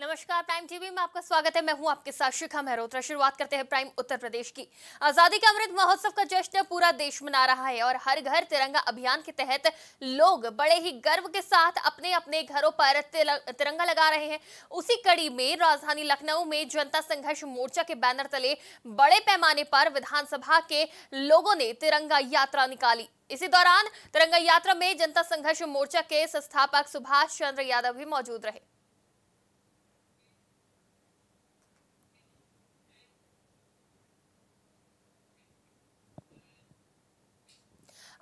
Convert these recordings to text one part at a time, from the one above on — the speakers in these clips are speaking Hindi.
नमस्कार प्राइम टीवी में आपका स्वागत है। मैं हूँ आपके साथ शिखा मेहरोत्रा शुरुआत करते हैं प्राइम उत्तर प्रदेश की। आज़ादी का अमृत महोत्सव का जश्न पूरा देश मना रहा है और हर घर तिरंगा अभियान के तहत लोग बड़े ही गर्व के साथ अपने अपने घरों पर तिरंगा लगा रहे हैं। उसी कड़ी में राजधानी लखनऊ में जनता संघर्ष मोर्चा के बैनर तले बड़े पैमाने पर विधानसभा के लोगों ने तिरंगा यात्रा निकाली। इसी दौरान तिरंगा यात्रा में जनता संघर्ष मोर्चा के संस्थापक सुभाष चंद्र यादव भी मौजूद रहे।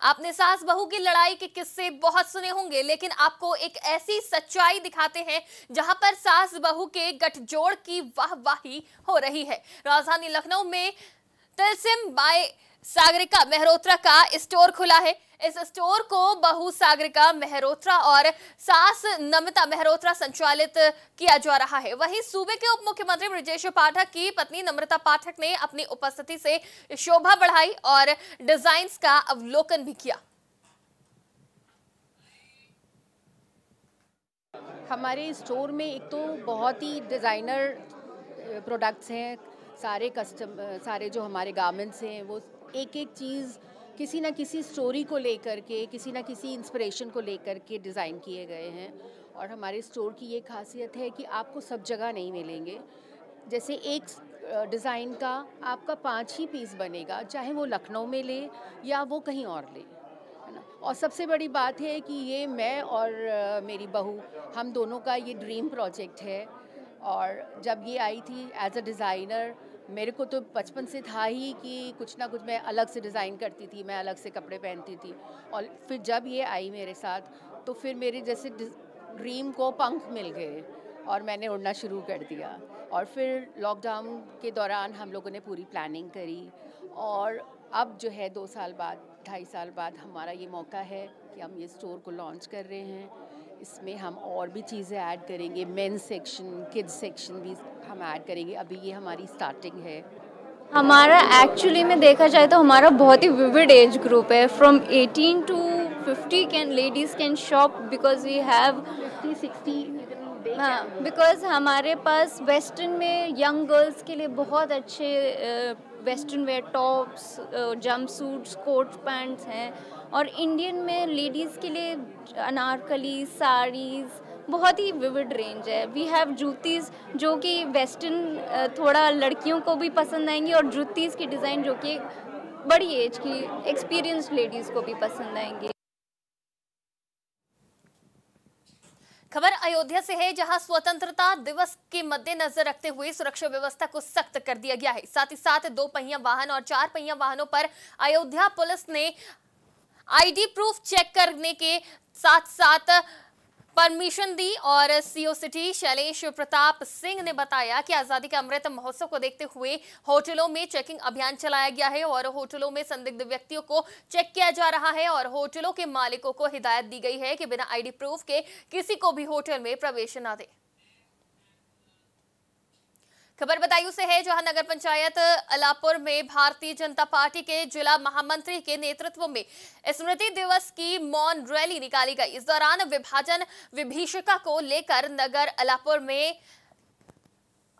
आपने सास बहू की लड़ाई के किस्से बहुत सुने होंगे, लेकिन आपको एक ऐसी सच्चाई दिखाते हैं जहाँ पर सास बहू के गठजोड़ की वाहवाही हो रही है। राजधानी लखनऊ में तिलसिम बाय सागरिका मेहरोत्रा का स्टोर खुला है। इस स्टोर को बहु सागरिका मेहरोत्रा और सास नमिता मेहरोत्रा संचालित किया जा रहा है। वहीं सूबे के उप मुख्यमंत्री ब्रजेश पाठक की पत्नी नम्रता पाठक ने अपनी उपस्थिति से शोभा बढ़ाई और डिज़ाइन का अवलोकन भी किया। हमारे स्टोर में एक तो बहुत ही डिज़ाइनर प्रोडक्ट्स हैं। सारे कस्टम सारे जो हमारे गारमेंट्स हैं, वो एक एक चीज़ किसी ना किसी स्टोरी को लेकर के, किसी ना किसी इंस्पिरेशन को लेकर के डिज़ाइन किए गए हैं। और हमारे स्टोर की ये खासियत है कि आपको सब जगह नहीं मिलेंगे। जैसे एक डिज़ाइन का आपका पाँच ही पीस बनेगा, चाहे वो लखनऊ में ले या वो कहीं और ले, है ना? और सबसे बड़ी बात है कि ये मैं और मेरी बहू, हम दोनों का ये ड्रीम प्रोजेक्ट है। और जब ये आई थी एज अ डिज़ाइनर मेरे को तो बचपन से था ही कि कुछ ना कुछ मैं अलग से डिज़ाइन करती थी, मैं अलग से कपड़े पहनती थी। और फिर जब ये आई मेरे साथ तो फिर मेरे जैसे ड्रीम को पंख मिल गए और मैंने उड़ना शुरू कर दिया। और फिर लॉकडाउन के दौरान हम लोगों ने पूरी प्लानिंग करी। और अब जो है, दो साल बाद, ढाई साल बाद हमारा ये मौका है कि हम ये स्टोर को लॉन्च कर रहे हैं। इसमें हम और भी चीज़ें ऐड करेंगे मेन सेक्शन किड्स सेक्शन भी हम ऐड करेंगे। अभी ये हमारी स्टार्टिंग है। हमारा एक्चुअली में देखा जाए तो हमारा बहुत ही विविड एज ग्रुप है। From 18 to 50 can ladies can shop because we have 50 60 हाँ बिकॉज़ हमारे पास वेस्टर्न में यंग गर्ल्स के लिए बहुत अच्छे western wear tops jumpsuits coat pants हैं। और इंडियन में लेडीज़ के लिए अनारकली साड़ीज़ बहुत ही विविड रेंज है। वी हैव जूतीज़ जो कि वेस्टर्न थोड़ा लड़कियों को भी पसंद आएँगी और जूतीज़ की डिज़ाइन जो कि बड़ी एज की एक्सपीरियंस लेडीज़ को भी पसंद आएँगी। खबर अयोध्या से है, जहाँ स्वतंत्रता दिवस के मद्देनजर रखते हुए सुरक्षा व्यवस्था को सख्त कर दिया गया है। साथ ही साथ दो पहिया वाहन और चार पहिया वाहनों पर अयोध्या पुलिस ने आईडी प्रूफ चेक करने के साथ साथ परमिशन दी और सीओ सिटी शैलेश प्रताप सिंह ने बताया कि आज़ादी के अमृत महोत्सव को देखते हुए होटलों में चेकिंग अभियान चलाया गया है और होटलों में संदिग्ध व्यक्तियों को चेक किया जा रहा है और होटलों के मालिकों को हिदायत दी गई है कि बिना आईडी प्रूफ के किसी को भी होटल में प्रवेश न दे। खबर बतायू से है जहाँ नगर पंचायत अलापुर में भारतीय जनता पार्टी के जिला महामंत्री के नेतृत्व में स्मृति दिवस की मौन रैली निकाली गई। इस दौरान विभाजन विभीषिका को लेकर नगर अलापुर में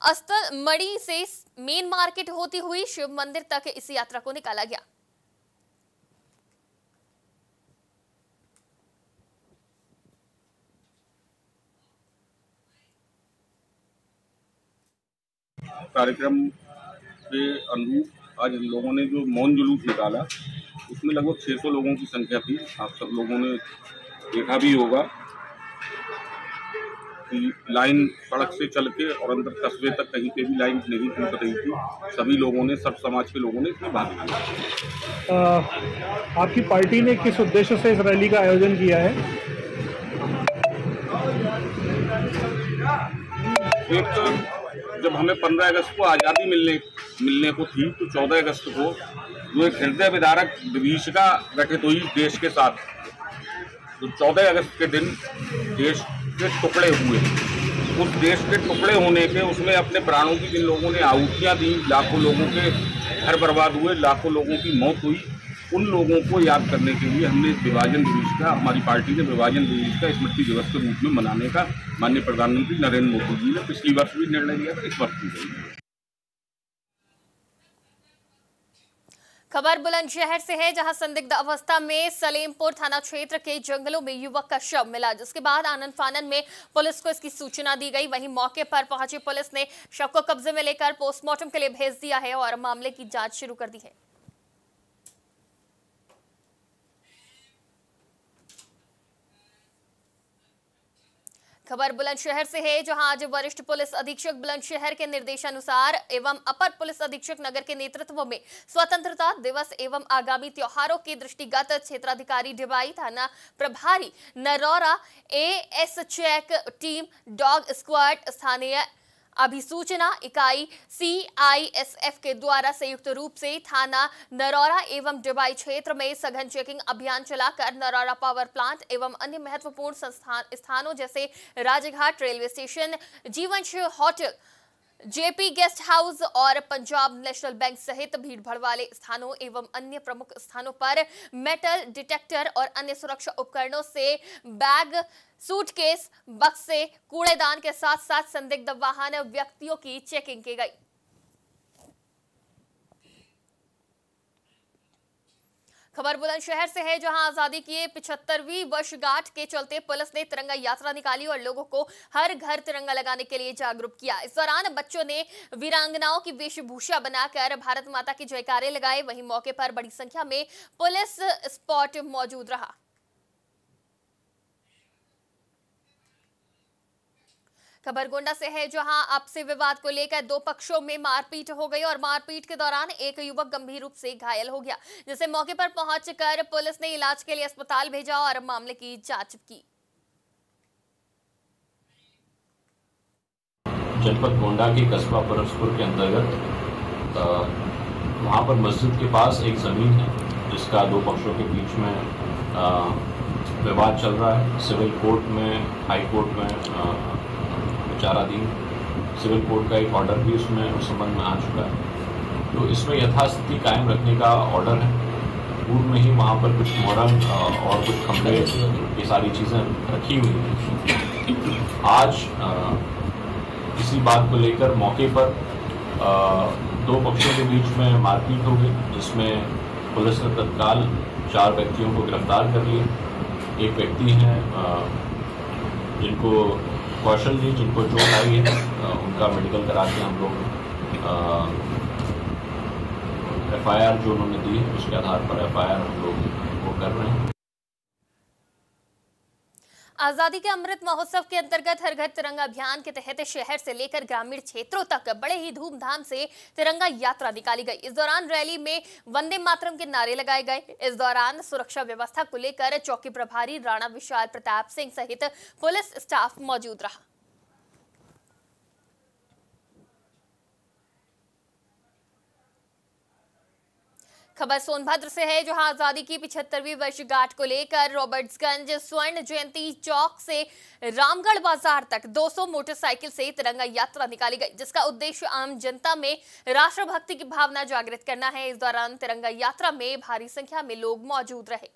अस्तल मड़ी से मेन मार्केट होती हुई शिव मंदिर तक इस यात्रा को निकाला गया। कार्यक्रम के अनुरूप आज इन लोगों ने जो मौन जुलूस निकाला उसमें लगभग 600 लोगों की संख्या थी। आप सब लोगों ने देखा भी होगा कि लाइन सड़क से चल के और अंदर कस्बे तक कहीं पे भी लाइन नहीं टूट रही थी। सभी लोगों ने सब समाज के लोगों ने इसमें भाग लिया। आपकी पार्टी ने किस उद्देश्य से इस रैली का आयोजन किया है? एक जब हमें पंद्रह अगस्त को आज़ादी मिलने मिलने को थी तो चौदह अगस्त को जो एक हृदय विदारक विभीषिका गठित हुई देश के साथ। तो चौदह अगस्त के दिन देश के टुकड़े हुए। उस देश के टुकड़े होने के उसमें अपने प्राणों की जिन लोगों ने आहुतियाँ दी, लाखों लोगों के घर बर्बाद हुए, लाखों लोगों की मौत हुई। उन लोगों को याद करने के लिए हमने इस विभाजन दिवस का, हमारी पार्टी ने विभाजन दिवस का स्मृति दिवस के रूप में मनाने का माननीय प्रधानमंत्री नरेंद्र मोदी जी ने पिछली वर्ष भी निर्णय लिया था, इस वर्ष भी खबर बुलंदशहर से है, जहाँ संदिग्ध अवस्था में सलेमपुर थाना क्षेत्र के जंगलों में युवक का शव मिला, जिसके बाद आनंद फानन में पुलिस को इसकी सूचना दी गई। वहीं मौके पर पहुँची पुलिस ने शव को कब्जे में लेकर पोस्टमार्टम के लिए भेज दिया है और मामले की जाँच शुरू कर दी है। खबर बुलंदशहर से है, जहाँ आज वरिष्ठ पुलिस अधीक्षक बुलंदशहर के निर्देशानुसार एवं अपर पुलिस अधीक्षक नगर के नेतृत्व में स्वतंत्रता दिवस एवं आगामी त्योहारों के दृष्टिगत क्षेत्राधिकारी डिबाई थाना प्रभारी Narora AS check team dog squad स्थानीय अभिसूचना इकाई सीआईएसएफ के द्वारा संयुक्त रूप से थाना नरौरा एवं डिबाई क्षेत्र में सघन चेकिंग अभियान चलाकर नरौरा पावर प्लांट एवं अन्य महत्वपूर्ण स्थानों जैसे Rajghat railway station, Jeevansh hotel JP guest house और पंजाब नेशनल बैंक सहित भीड़भाड़ वाले स्थानों एवं अन्य प्रमुख स्थानों पर मेटल डिटेक्टर और अन्य सुरक्षा उपकरणों से बैग, सूटकेस, बक्से, कूड़ेदान के साथ साथ संदिग्ध वाहन व्यक्तियों की चेकिंग की गई। खबर बुलंदशहर से है, जहाँ आज़ादी की पिछहत्तरवीं वर्षगांठ के चलते पुलिस ने तिरंगा यात्रा निकाली और लोगों को हर घर तिरंगा लगाने के लिए जागरूक किया। इस दौरान बच्चों ने वीरांगनाओं की वेशभूषा बनाकर भारत माता के जयकारे लगाए। वहीं मौके पर बड़ी संख्या में पुलिस स्पॉट मौजूद रहा। खबर गोंडा से है जहाँ आपसी विवाद को लेकर दो पक्षों में मारपीट हो गई और मारपीट के दौरान एक युवक गंभीर रूप से घायल हो गया जिसे मौके पर पहुंचकर पुलिस ने इलाज के लिए अस्पताल भेजा और मामले की जाँच की। जनपद गोंडा के कस्बा परसपुर के अंतर्गत वहाँ पर मस्जिद के पास एक ज़मीन है जिसका दो पक्षों के बीच में विवाद चल रहा है। सिविल कोर्ट में हाई कोर्ट में आ, विचाराधीन सिविल कोर्ट का एक ऑर्डर भी उसमें, उस संबंध में आ चुका है। तो इसमें यथास्थिति कायम रखने का ऑर्डर है। पूर्व में ही वहाँ पर कुछ मोहरम और कुछ खंभे ये सारी चीज़ें रखी हुई हैं। आज इसी बात को लेकर मौके पर दो पक्षों के बीच में मारपीट हो गई, जिसमें पुलिस ने तत्काल चार व्यक्तियों को गिरफ़्तार कर लिया। एक व्यक्ति हैं जिनको कौशल जी जिनको चोट आई है उनका मेडिकल करा के हम लोग एफ़ आई आर जो उन्होंने दी है उसके आधार पर एफ़ आई आर हम लोग वो कर रहे हैं। आज़ादी के अमृत महोत्सव के अंतर्गत हर घर तिरंगा अभियान के तहत शहर से लेकर ग्रामीण क्षेत्रों तक बड़े ही धूमधाम से तिरंगा यात्रा निकाली गई। इस दौरान रैली में वंदे मातरम के नारे लगाए गए। इस दौरान सुरक्षा व्यवस्था को लेकर चौकी प्रभारी राणा विशाल प्रताप सिंह सहित पुलिस स्टाफ मौजूद रहा। खबर सोनभद्र से है, जहाँ आज़ादी की पिछहत्तरवीं वर्षगांठ को लेकर रॉबर्ट्सगंज स्वर्ण जयंती चौक से रामगढ़ बाज़ार तक 200 मोटरसाइकिल से तिरंगा यात्रा निकाली गई, जिसका उद्देश्य आम जनता में राष्ट्रभक्ति की भावना जागृत करना है। इस दौरान तिरंगा यात्रा में भारी संख्या में लोग मौजूद रहे।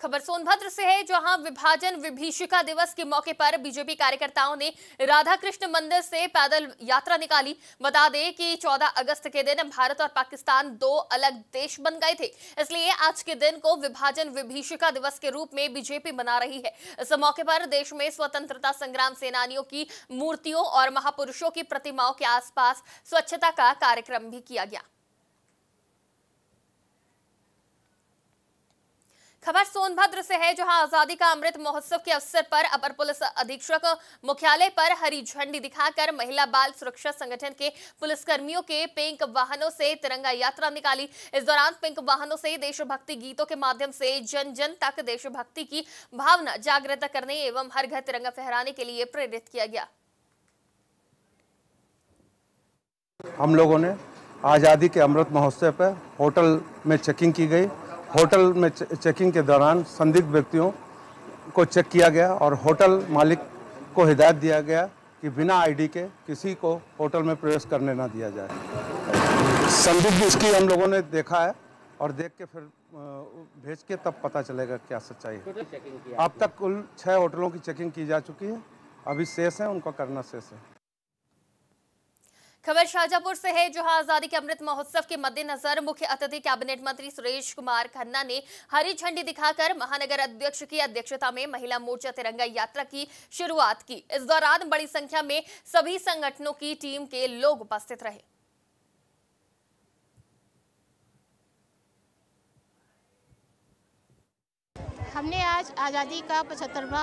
खबर सोनभद्र से है, जहाँ विभाजन विभीषिका दिवस के मौके पर बीजेपी कार्यकर्ताओं ने राधा कृष्ण मंदिर से पैदल यात्रा निकाली। बता दें कि 14 अगस्त के दिन भारत और पाकिस्तान दो अलग देश बन गए थे। इसलिए आज के दिन को विभाजन विभीषिका दिवस के रूप में बीजेपी मना रही है। इस मौके पर देश में स्वतंत्रता संग्राम सेनानियों की मूर्तियों और महापुरुषों की प्रतिमाओं के आसपास स्वच्छता का कार्यक्रम भी किया गया। खबर सोनभद्र से है, जहाँ आज़ादी का अमृत महोत्सव के अवसर पर अपर पुलिस अधीक्षक मुख्यालय पर हरी झंडी दिखाकर महिला बाल सुरक्षा संगठन के पुलिसकर्मियों के पिंक वाहनों से तिरंगा यात्रा निकाली। इस दौरान पिंक वाहनों से देशभक्ति गीतों के माध्यम से जन जन तक देशभक्ति की भावना जागृत करने एवं हर घर तिरंगा फहराने के लिए प्रेरित किया गया। हम लोगों ने आज़ादी के अमृत महोत्सव पर होटल में चेकिंग की गई। होटल में चेकिंग के दौरान संदिग्ध व्यक्तियों को चेक किया गया और होटल मालिक को हिदायत दिया गया कि बिना आईडी के किसी को होटल में प्रवेश करने ना दिया जाए। संदिग्ध इसकी हम लोगों ने देखा है और देख के फिर भेज के तब पता चलेगा क्या सच्चाई है। अब तक कुल छः होटलों की चेकिंग की जा चुकी है। अभी शेष है उनका करना शेष है। खबर शाहजहापुर से है, जहाँ आज़ादी के अमृत महोत्सव के मद्देनजर मुख्य अतिथि कैबिनेट मंत्री सुरेश कुमार खन्ना ने हरी झंडी दिखाकर महानगर अध्यक्ष की अध्यक्षता में महिला मोर्चा तिरंगा यात्रा की शुरुआत की। इस दौरान बड़ी संख्या में सभी संगठनों की टीम के लोग उपस्थित रहे। हमने आज आज़ादी का पचहत्तरवा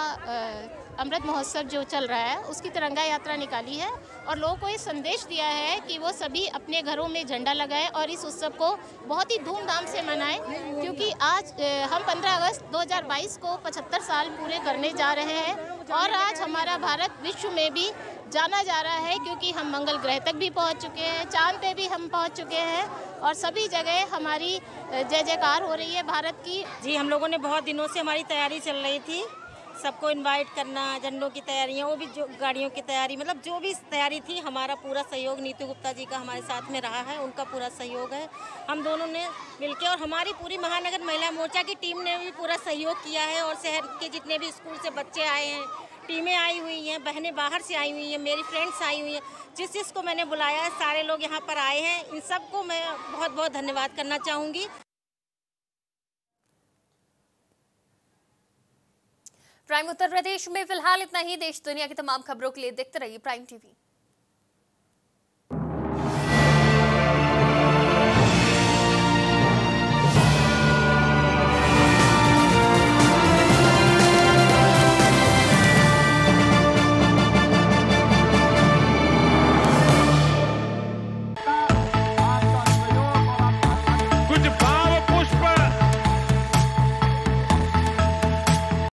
अमृत महोत्सव जो चल रहा है, उसकी तिरंगा यात्रा निकाली है और लोगों को ये संदेश दिया है कि वो सभी अपने घरों में झंडा लगाएँ और इस उत्सव को बहुत ही धूमधाम से मनाएँ, क्योंकि आज हम 15 अगस्त 2022 को 75 साल पूरे करने जा रहे हैं। और आज हमारा भारत विश्व में भी जाना जा रहा है क्योंकि हम मंगल ग्रह तक भी पहुँच चुके हैं, चाँद पे भी हम पहुँच चुके हैं और सभी जगह हमारी जय जयकार हो रही है भारत की। जी, हम लोगों ने बहुत दिनों से हमारी तैयारी चल रही थी। सबको इनवाइट करना, झंडों की तैयारियाँ, वो भी जो गाड़ियों की तैयारी मतलब जो भी तैयारी थी, हमारा पूरा सहयोग नीतू गुप्ता जी का हमारे साथ में रहा है, उनका पूरा सहयोग है। हम दोनों ने मिलकर और हमारी पूरी महानगर महिला मोर्चा की टीम ने भी पूरा सहयोग किया है और शहर के जितने भी स्कूल से बच्चे आए हैं, टीमें आई हुई हैं, बहनें बाहर से आई हुई हैं, मेरी फ्रेंड्स आई हुई हैं, जिस जिसको मैंने बुलाया है, सारे लोग यहाँ पर आए हैं, इन सबको मैं बहुत बहुत धन्यवाद करना चाहूँगी। प्राइम उत्तर प्रदेश में फ़िलहाल इतना ही। देश दुनिया की तमाम खबरों के लिए देखते रहिए प्राइम टीवी